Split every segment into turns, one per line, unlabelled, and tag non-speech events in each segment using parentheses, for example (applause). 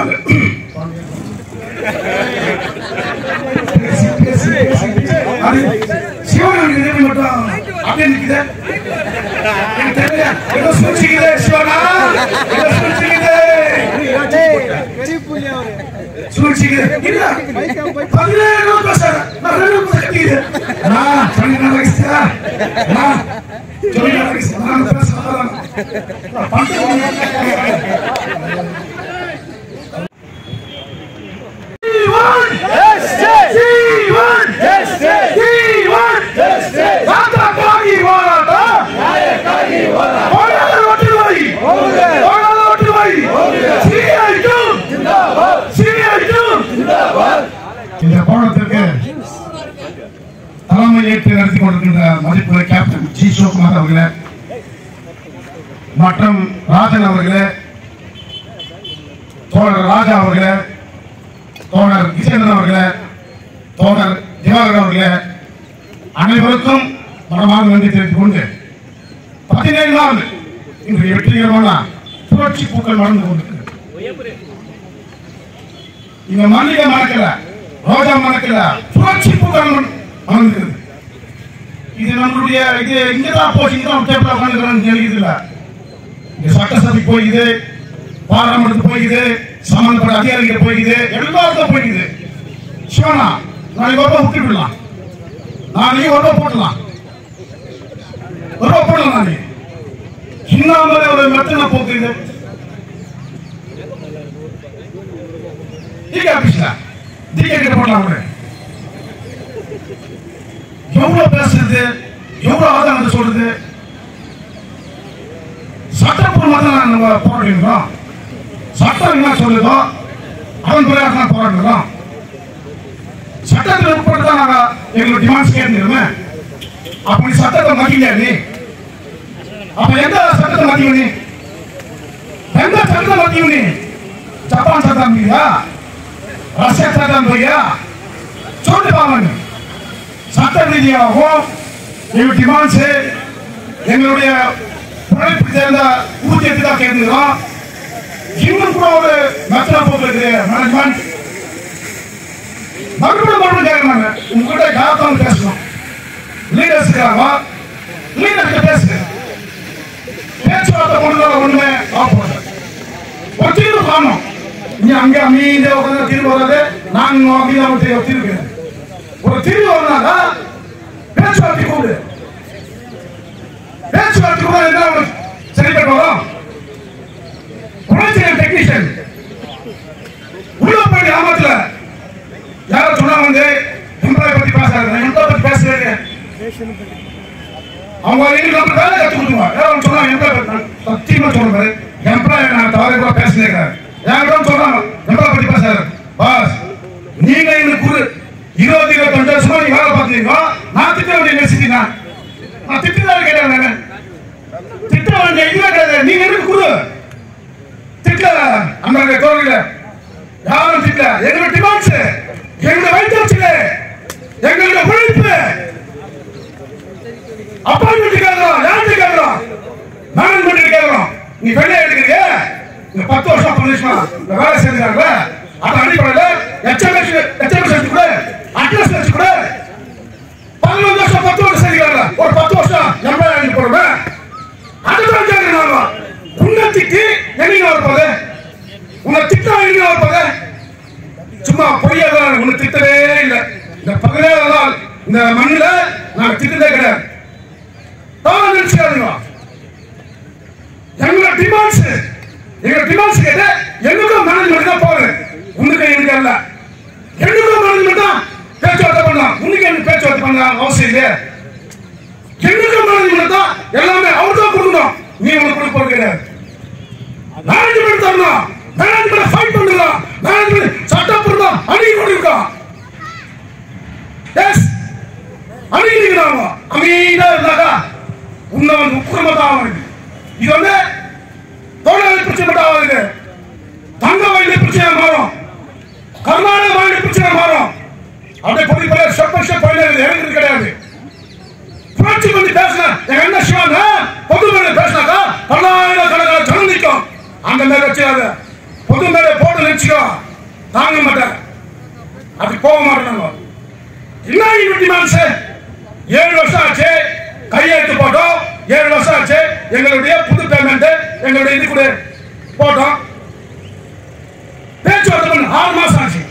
நாள் அது சிவன் மட்டும் அப்படியே நிக்குது ஏதோ சூழ்ச்சிக்குது சிவனா? ஏதோ சூழ்ச்சிக்குது. சூழ்ச்சிக்குது. இல்ல. பதினேழு பேசுறேன் நான் ரெண்டு நான் நான் நான் பேசுறேன் மதிப்புள்ள கேப்டன் ஜி சிவகுமார் அவர்களே மற்றும் ராஜன் அவர்களே தோழர் ராஜா அவர்களே தோழர் விஜயேந்திரன் அவர்களே தோழர் திவாகர் அவர்களே அனைவருக்கும் மனமாக நன்றி தெரிவித்துக் கொண்டு பதினேழு நாள் இன்று வெற்றிகரமான புரட்சி பூக்கள் வளர்ந்து கொண்டிருக்கிறது. இங்க மல்லிகை மணக்கல ரோஜா மணக்கல புரட்சி பூக்கள் வளர்ந்துருக்குது இது நம்முடைய இது இங்கதான் போச்சு இங்கதான் டேபிள் உட்காந்துக்கிறான்னு தெரியுது இல்ல இங்க சட்டசபை போயிது பாராளுமன்றத்துக்கு போயிது சம்பந்தப்பட்ட அதிகாரிகள் போயிது எல்லாருக்கும் போயிது. சிவனா நாளைக்கு ஒரு ரூபா விட்டு விடலாம் நாளைக்கு ஒரு ரூபா போடலாம். ஒரு ரூபா போடலாம் நாளைக்கு. சின்னாமலே ஒரு மெத்தனை போக்குது டிகே ஆபீஸ்ல டிகே கிட்ட போடலாம் அவரு எவ்வளவு பேசுறது எவ்வளவு ஆதாரம் சொல்றது சட்டப்பூர்வமாக தான் நம்ம சட்டம் என்ன சொல்லுதோ? அவன் பிரகாரம் தான் போராடுகிறோம் சட்டத்தில் உட்பட்டு தான் நாங்க எங்களோட டிமாண்ட்ஸ் கேட்கிறோமே அப்படி சட்டத்தை மதிக்கலையா நீ? அப்ப எந்த சட்டத்தை மதியும் நீ? எந்த சட்டத்தை மதியும் நீ? ஜப்பான் சட்டம் இல்லையா? ரஷ்யா சட்டம் இல்லையா? சொல்லு பாவன் சட்ட ரீதியாகவும் எங்கள் டிமாண்ட்ஸ் எங்களுடைய உழைப்பு சேர்ந்த ஊதியத்துக்காக கேட்டுக்கிறோம். கேட்கிறோம் கூட ஒரு மெத்தனா போகிறது மேனேஜ்மெண்ட் மறுபடியும் மறுபடியும் கேட்கறாங்க உங்ககிட்ட காத்தவங்க பேசணும். லீடர்ஸ் இருக்காங்க லீடர்ஸ் பேசுங்க. பேச்சுவார்த்தை கொண்டு வர ஒண்ணுமே ஆஃப் ஒரு தீர்வு காணும் நீ அங்க அமைதியா உட்காந்து தீர்வு வராது நாங்க அமைதியா ஒரு தீர்வு தீர்வு ஒரு தீர்வு வரனாக்கா பேச்சுவார்த்தை கூடு பேச்சுவார்த்தை கூட என்ன உனக்கு சரிப்பட்டு வரும் குறைச்சல் டெக்னீஷியன் உள்ள போய் கிராமத்துல யாரோ சொன்னாங்க வந்து எம்ப்ளாய் பத்தி பேசாது நான் எம்ப்ளாய் பத்தி பேசுறேன் அவங்க இன்னைக்கு நம்ம வேலை கத்து கொடுத்துருவாங்க. யாரோ சொன்னாங்க எம்ப்ளாய் சத்தியமா சொல்றேன் எம்ப்ளாய் நான் தவறு கூட பேசுறேன் யாரும் சொல்றாங்க எம்ப்ளாய் பத்தி பேசாரு பாஸ் நீங்க எங்களுக்கு குரு இருபது இருபத்தஞ்சு வருஷமா நீங்க வேலை பார்த்தீங்க நான் திட்ட வேண்டிய நெசிட்டீங்க நான் திட்டுதான் கேட்டேன் திட்ட வேண்டிய இதுவே கிடையாது நீங்க எனக்கு குரு திட்டல அந்த கோவில யாரும் திட்டல. எங்களோட டிமாண்ட்ஸ் எங்களோட வைத்தியத்துல எங்களோட உழைப்பு. அப்பா அப்பாயின்மெண்ட் கேட்கிறோம் யாருக்கு கேட்கிறோம்? மேனேஜ்மெண்ட் கேட்கிறோம். நீ வெளியே எடுக்கிறீங்க இந்த பத்து வருஷம் பத்து வருஷம் இந்த வேலை செஞ்சாங்க அது அடிப்படையில் எச்எம்எஸ் எச்எம்எஸ் எடுத்து கூட அட்ரஸ் வச்சு கூட பதினொன்று வருஷம் பத்து வருஷம் செஞ்சுக்கிறாங்க ஒரு பத்து வருஷம் எம்எல்ஏ ஆகி போடுவேன் அதுதான் கேட்கிறாங்க உன்னை திட்டி என்னைக்கு வரப்போகுது உன்னை திட்டம் எங்க வரப்போகுது சும்மா பொய்யாதான் உன்னை திட்டவே இல்லை. இந்த பதினேழு நாள் இந்த மண்ணில் நான் திட்டதே கிடையாது. தவறு எங்களோட டிமாண்ட்ஸ் எங்களோட டிமாண்ட்ஸ் எங்களுக்கும் மேனேஜ்மெண்ட் தான் உனக்கு எனக்கு அல்ல. எங்களுக்கும் மேனேஜ்மெண்ட் தான் பேச்சுவார்த்தை பண்ணலாம். உனக்கு எனக்கு பேச்சுவார்த்தை அவசியம் இல்லையே. எங்களுக்கும் மேனேஜ்மெண்ட் தான் எல்லாமே அவர் தான் கொடுக்கணும். நீ உனக்கு கொடுக்க போறது மேனேஜ்மெண்ட் தரணும். மேனேஜ்மெண்ட் ஃபைட் பண்ணலாம். மேனேஜ்மெண்ட் சட்டப்பூர்வம் அணுகி கொண்டிருக்கோம் எஸ் உன்னை வந்து ஆகுது இது வந்து தொழிலாளி பிரச்சனை மட்டும் ஆகுது தங்க வயலி பிரச்சனை மாறும். கர்நாடக வாயில பிரச்சனை மாறும். அப்படியே பொடி பல ஸ்டெப் பை ஸ்டெப் இறங்குறது கிடையாது. புரட்சி பண்ணி பேசுன எங்க என்ன சிவாங்க பொது மேல பேசினாக்கா பல்லாயிரக்கணக்கான ஜனம் நிற்கும் அந்த மேல வச்சிடாத பொது மேலே போட்டு நினைச்சுக்கோ. தாங்க மாட்டேன் அது போக மாட்டேன் என்ன யூனிட்டி மேன்ஸ் ஏழு வருஷம் ஆச்சு. கையெழுத்து போட்டோம். ஏழு வருஷம் ஆச்சு. எங்களுடைய புது பேமெண்ட் எங்களுடைய இது கூட போட்டோம். பேச்சுவார்த்தை ஆறு மாசம் ஆச்சு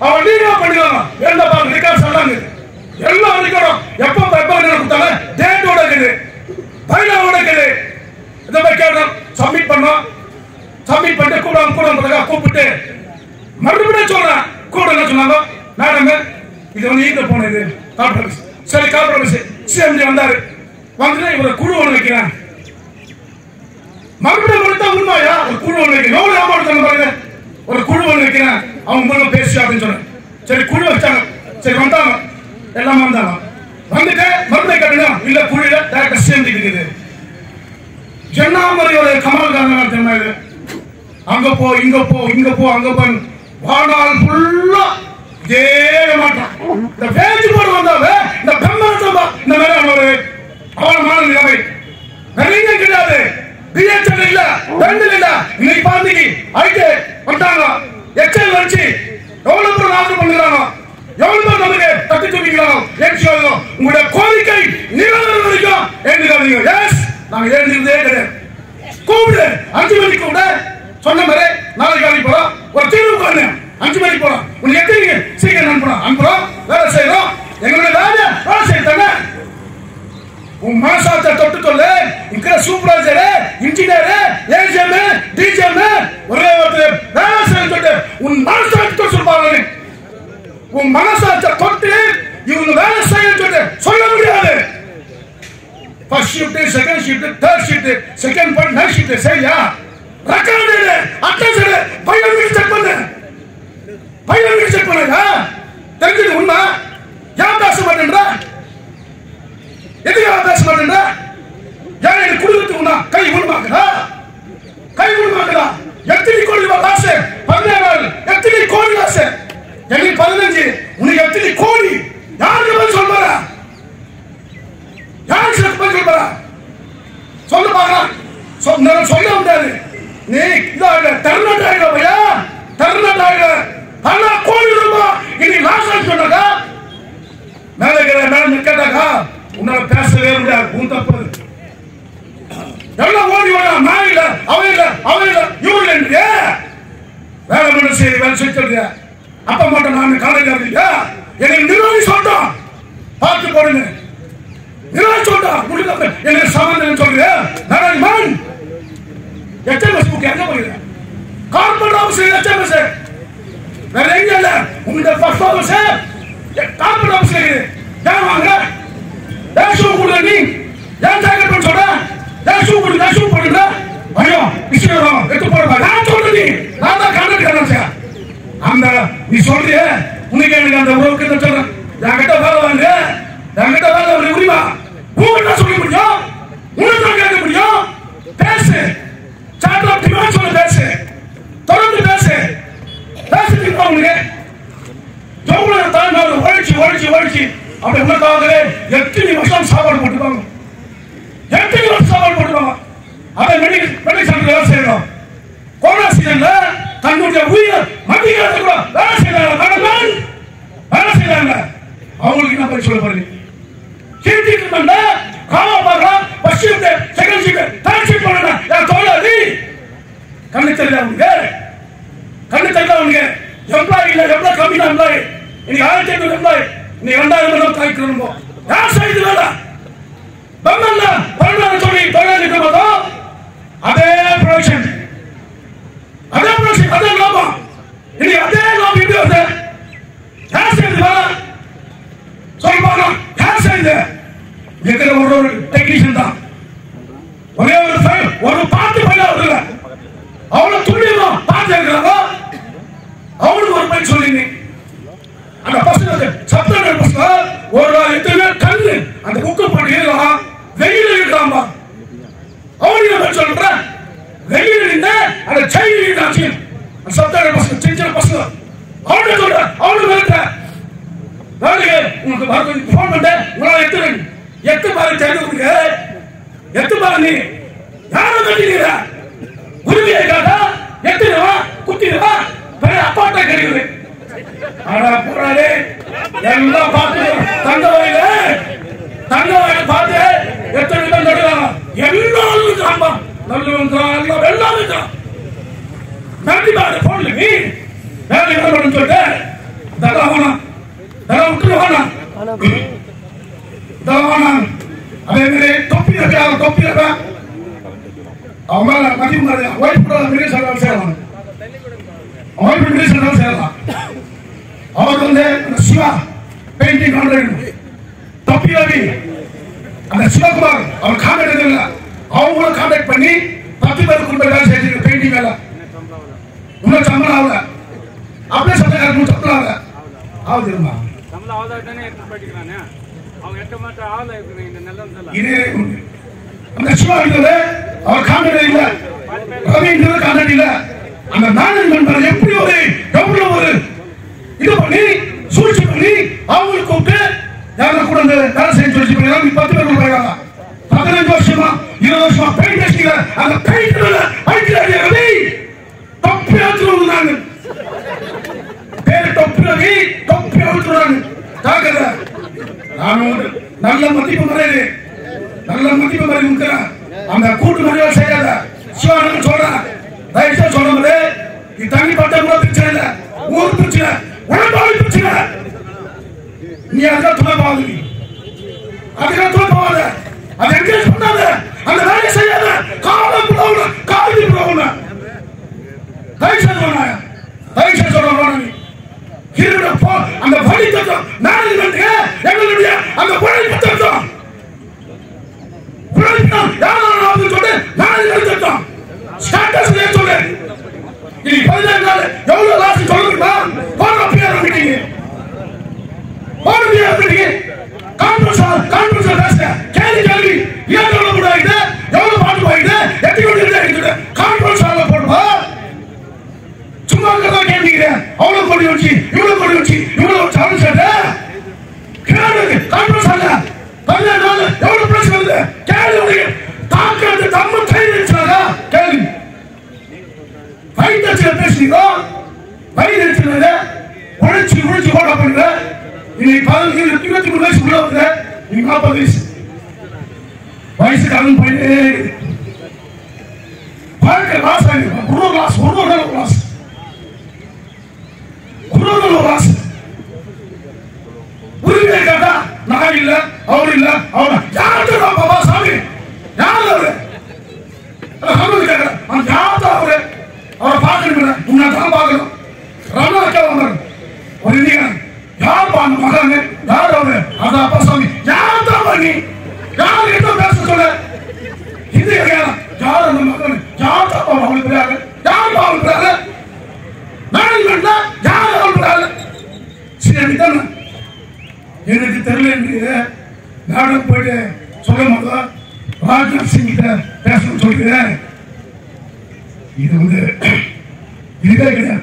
அவன் நீங்க பண்ணிக்கலாம் என்ன பாருங்க ரெக்கார்ட் சொன்னாங்க எல்லாம் ரெக்கார்டும் எப்போ எப்போ கொடுத்தாங்க டேட்டோட இருக்குது பைனாவோட இருக்குது இதை போய் கேட்டோம் சப்மிட் பண்ணோம் சப்மிட் பண்ணிட்டு கூட கூட வந்ததாக கூப்பிட்டு மறுபடியும் சொல்றேன் கூட என்ன சொன்னாங்க மேடம் இது வந்து ஈங்க போனது காம்ப்ரமைஸ் சரி காம்ப்ரமைஸ் சிஎம்டி வந்தாரு வந்துட்டு இவரை குழு ஒன்று வைக்கிறேன் மறுபடியும் கொடுத்தா உண்மையா ஒரு குழு ஒன்று வைக்கிறேன் எவ்வளவு ஏமாடுத்தாங்க பாருங்க ஒரு குழு அவங்க மூலம் பேசி அப்படின்னு சொன்னேன். சரி குழு வச்சாங்க. சரி வந்தாங்க. எல்லாம் வந்தாங்க. வந்துட்டு மறுபடியும் கேட்டீங்க இல்ல குழுல டேரக்டர் சேர்ந்து இருக்குது ஜன்னாமரியோட கமல்காரன் தெரியுமா இது? அங்க போ இங்க போ இங்க போ அங்க போ வாழ்நாள் ஃபுல்லா இதே மாட்டான். இந்த பேச்சு போட வந்தாவ இந்த பிரம்மணத்தம்பா இந்த மாதிரி ஒரு அவலமான நிலைமை. நிறைய கிடையாது. பிஹெச்எல் இல்ல ரெண்டு இல்ல இன்னைக்கு பாந்திக்கு ஐடி வந்தாங்க. எச்சல் வச்சு எவ்வளவு பேர் ஆர்டர் பண்ணுறாங்க எவ்வளவு பேர் நமக்கு தட்டி தூக்கிக்கிறாங்க ஏன் சொல்லணும் உங்களுடைய கோரிக்கை நிறைவேற வரைக்கும் எழுந்துக்காதீங்க எஸ் நாங்க எழுந்திருந்தே கிடையாது. கூப்பிடு அஞ்சு மணிக்கு கூட சொன்ன மாதிரி நாளைக்கு வேலைக்கு போறோம் ஒரு தீர்வு பண்ணு அஞ்சு மணிக்கு போறோம் உனக்கு எத்தனை சீக்கிரம் அனுப்புறோம் அனுப்புறோம் வேலை செய்யறோம் எங்களுடைய வேலை வேலை செய்யத்தானே உன் மனசாட்ச தொட்டு சொல்லு இருக்கிற சூப்பர்வைசர் இன்ஜினியர் ஏஜிஎம் டிஜிஎம் ஒரே ஒருத்தர் வேலை செய்ய சொல்லிட்டு உன் மனசாட்சி சொல்லுவாங்க உன் மனசாட்ச தொட்டு இவங்க வேலை செய்ய சொல்லிட்டு சொல்ல முடியாது first shift second shift third shift second point night shift சரியா ரெக்கார்டு எடு பையன் வீடு செக் பண்ணு. பையன் வீடு செக் பண்ணுங்க தெரிஞ்சது உண்மை? ஏன் பேச மாட்டேன்ற எதுக்காக பேச மாட்டேன்ற ஏன் எனக்கு குடும்பத்துக்கு உண்டா கை உண்மாக்குதா கை உண்மாக்குதா எத்தனை கோடி ரூபாய் காசு? பதினேழு எத்தனை கோடி காசு? எனக்கு பதினஞ்சு. உனக்கு எத்தனை கோடி? யாருக்கு பதில் எப்படி சொல்ற சொல்லு பாக்கலாம் சொல்ல முடியாது நீ இதாக டர்னட் பையா டர்னட் பல கோடி ரூபாய் இனி லாஸ் ஆகி மேலே மேல மேல கேட்டாக்கா உன்னால பேசவே முடியாது உன் தப்பு அது. எல்லாம் ஓடி வரா நான் இல்ல அவன் இல்ல அவன் இல்ல இவன் இல்ல வேலை பண்ண சரி வேலை செஞ்சிருக்க அப்ப மட்டும் நான் காலையில் இருக்கீங்க எனக்கு நிர்வாகி சொல்றோம் பார்த்து போடுங்க. நிர்வாகி சொல்லிட்டோம் முடிஞ்ச எனக்கு சம்பந்தம் சொல்றேன் நாராயண் எச்எம்எஸ் புக் எங்க போயிருக்க கார்பரேட் ஆஃபீஸ் எச்எம்எஸ். வேற எங்க இல்ல. உங்க ஃபர்ஸ்ட் ஆஃபீஸ் கார்பரேட் ஆஃபீஸ் ஏன் வாங்க ஏன் ஷூ கொடுங்க நீ? ஏன் ஜாக்கெட் பண்ண சொல்ற? ஏன் ஷூ கொடுங்க ஷூ பண்ணுங்க ஐயோ இஷ்டம் எடுத்து போடுறா நான் சொல்றேன் நான் தான் கண்டுக்கிறேன் அந்த நீ சொல்றியே. உனக்கு எனக்கு அந்த உறவுக்கு என்ன சொல்றேன் என்கிட்ட வேலை வாங்க. என்கிட்ட வேலை உரிமா உங்கள்கிட்ட சொல்ல முடியும்? உனக்கு கேட்க முடியும்? பேசு. சாட்டா டிமாண்ட் சொல்ல பேசு. தொடர்ந்து பேசு. பேசுறதுக்கு உனக்கு எவ்வளவு தாங்க ஒழிச்சு ஒழிச்சு ஒழிச்சு. அப்படி உங்களுக்காகவே எத்தனை வருஷம் சாப்பாடு Motion. அவனு பேச நாளைக்கு உங்களுக்கு மறுபடியும் ஃபோன் பண்ண உங்களால் எத்து எத்து பாரு நீ யாரை கட்டிக்கிற உரிமையை காட்டா எத்துடுவா குத்திடுவா அப்பாட்ட கிடைக்குது ஆனா போறாரு எல்லாம் பார்த்து தங்க வயல தங்க எத்தனை பேர் எல்லாம் எல்லாரும் இருக்கான் நன்றி பாரு போன்ல நீ. வேலை என்ன பண்ணுன்னு சொல்லிட்டு. दगा होना दगा उठने होना दगा होना अबे मेरे टोपी लगा टोपी लगा हमारा मटी मारे वाइट पूरा मेरे सरदार से आना और भी मेरे सरदार से आना और उनसे शिवा पेंटिंग कर रहे टोपी लगी அந்த சிவகுமார் அவர் கான்டாக்ட் எடுக்கல அவங்க கூட கான்டாக்ட் பண்ணி பத்து பேர் குடும்ப வேலை செஞ்சு பெயிண்டிங் வேலை இன்னும் சம்பளம் ஆகல அப்படியே சம்பளம் சம்பளம் ஆகல ஆகுதுமா
நம்மள ஆதாட்டானே எடுத்து படிக்கிறானே அவன் எட்ட மாட்ட ஆள் இருக்கிறேன் இந்த நிலம்
அந்த சும்மா இருந்தது அவர் காண்ட ஊர் பிரச்சனை உலகபாவி பிரச்சனை. நீ அதுக்காக துணை பாவாதீங்க அதுக்காக துணை பாவாத அதை என்கரேஜ் பண்ணாத அந்த வேலையை செய்யாத. காலம் புலவணும் காவிரி புலவணும் தயவுசெய்து சொல்றாங்க தயவுசெய்து சொல்றாங்க இருக்கிறப்போ அந்த வழி தத்துவம் நாடுகளுக்கு எங்களுடைய அந்த உழைப்பு தத்துவம். உழைப்பு யாராவது சொல்லு நாடுகள் தத்துவம். ஸ்டேட்டஸ் சொல்லு. ಇಲ್ಲಿ ಬಂದ ಮೇಲೆ ಎವಳು ಲಾಸ್ಟ್ ತೊಳೆದ್ರು ಬಾ ಹೋಗಪ್ಪ ಮೀಟಿಂಗ್ ಹೋಗಪ್ಪ ಮೀಟಿಂಗ್ எனக்கு தெரியல என்று நானும் போயிட்டு சொல்லும் போது ராஜ்நாத் சிங் கிட்ட பேசணும்னு சொல்கிறேன் இது வந்து (clears throat) இதுவே கிடையாது.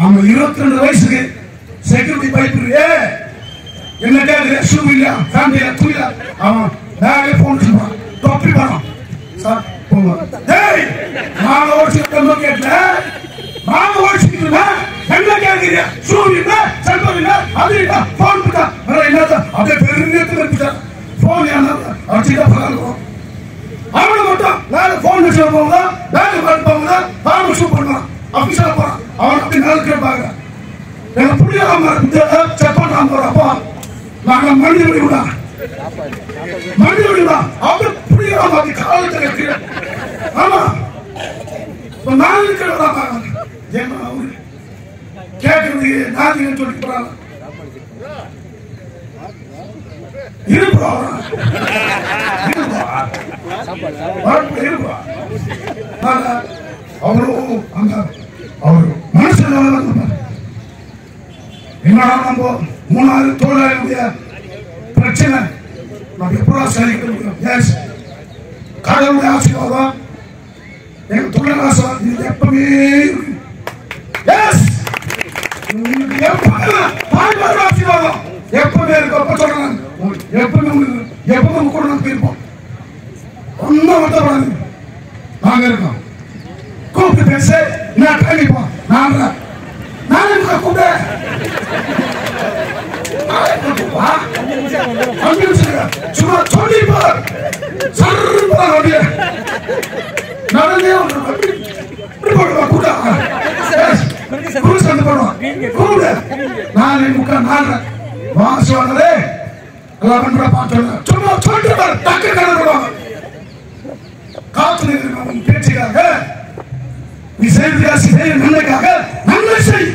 அவன் இருபத்தி ரெண்டு வயசுக்கு செக்யூரிட்டி பைப்பு என்ன கேட்குற ஷூ இல்லையா? ஃபேமிலியா துணியா அவன் பேகே போன் வச்சிருப்பான். தொப்பி பணம் சார் டேய் நாங்க ஓடிச்சிருக்கோம் கேட்கல? நாங்க ஓடிச்சிருக்கோம் என்ன கேட்கிறீங்க ஷூ இல்ல செல்போன் இல்ல அது இல்ல போன் இருக்கா? வேற என்னத்த அப்படியே பெருங்கத்துல இருந்துச்சா போன் என்ன அடிச்சுட்டா? பரவாயில்ல அவனை மட்டும் வேற போன் வச்சிருப்பவங்க வேற பார்ப்பவங்க பாடம் ஷூ பண்ணுவான் ஆஃபீஸில் போறான் அவன் அப்படி நாலு கேட்பாங்க எனக்கு புரியாம செக் பண்ணாம போறப்போ நாங்க மனித விடுவா மனித விடுவா அவங்க புரியாம அது காலத்தில் இருக்கிற ஆமா. இப்ப நான் இருக்கிறதா ஏமா அவரு? கேட்கறது நாதின்னு சொல்லி போறாங்க இருப்பா இருப்பா. இருப்பா அவரு அந்த அவரு மனுஷன் என்னடா நம்ம மூணாவது தொழிலாளியுடைய பிரச்சனை. நம்ம எப்படா சகிக்க முடியும் எஸ் கடவுளுடைய ஆசீர்வாதம். எங்க தொழில் ஆசீர்வாதம் இது எப்பவுமே எஸ் எப்பவுமே ஆசீர்வாதம். எப்பவுமே இருக்கு. அப்ப சொல்றேன் எப்பவுமே கூட இருப்போம் ஒன்னும் வருத்தப்படாது நாங்க இருக்கோம். கூப்பிட்டு பேச நான் கண்டிப்போம் நாங்க நானே கூப்பிட்டு சும்மா சொல்லி பார் சர்ரு அப்படியே நடந்தே கூட்டா. குரு சந்து போடுவான். கூப்பிடு. நானே முக்கா நாலு வாசி வந்ததே. எல்லாம் பண்ற பாட்டு சும்மா சொல்லிட்டு பார் டக்கு கடை போடுவாங்க காத்து நிற்கிறவன் பேச்சுக்காக நீ செய்வதற்காக செய்ய நன்மைக்காக நன்மை செய்.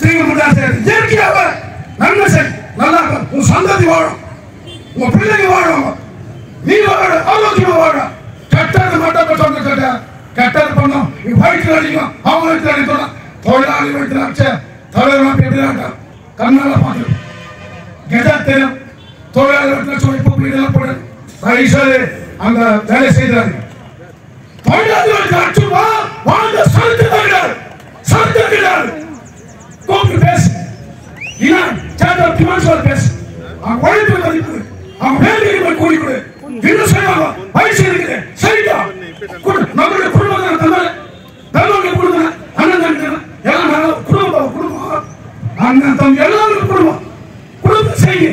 தீங்கு முடியாது இயற்கையாக நன்மை செய். நல்லா உன் சந்ததி வாழும். உன் பிள்ளைங்க வாழும். நீ வாழ ஆரோக்கியமா வாழ கெட்டது மட்டும் சொல்ல கேட்ட கெட்டது பண்ணோம். நீ வயிற்று அடிக்கும். அவங்க வயிற்று அடிக்கணும் தொழிலாளி வயிற்று அடிச்ச தலைவர் எப்படி ஆட்டம் கண்ணால பார்க்கணும் கெட்டா தெரியும். தொழிலாளி வயிற்று சொல்லி போய் இதெல்லாம் போடு தயவுசெய்து அந்த வேலை செய்தாரு. தொழிலாளி தொழிலாளர்களுக்கு அச்சுமா வாழ்ந்த சரித்திரங்கள் சரித்திரங்கள் கூப்பிட்டு பேசு. இவன் சேட்டர் டிமான்ஸ்வர் பேசு. அவன் உழைப்பு மதிப்பு அவன் வேலையை கூலி கொடு. இன்னும் செய்வாங்க வயசு இருக்குது. சரிடா. நம்மளுடைய குடும்பத்தில் தந்தாரு தந்தவங்க குடும்பம் அண்ணன் தம்பி எல்லாம் குடும்பம் குடும்பம். அண்ணன் தம்பி எல்லாரும் குடும்பம். குடும்பம் செய்யுங்க.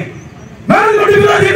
நான் கோடி விரோதி